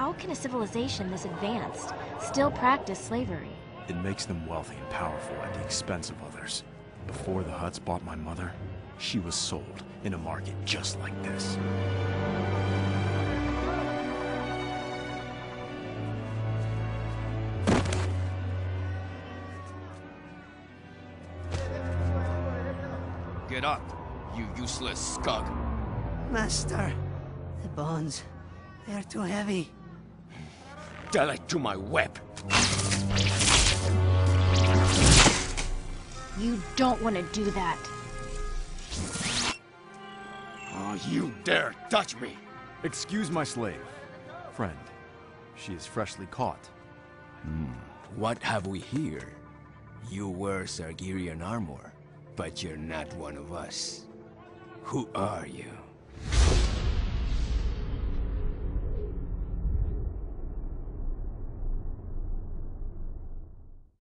How can a civilization this advanced still practice slavery? It makes them wealthy and powerful at the expense of others. Before the Hutts bought my mother, she was sold in a market just like this. Get up, you useless scug. Master, the bonds, they're too heavy. Tell it to my web. You don't want to do that. Oh, you dare touch me! Excuse my slave. Friend, she is freshly caught. Hmm. What have we here? You wear Zygerrian armor, but you're not one of us. Who are you?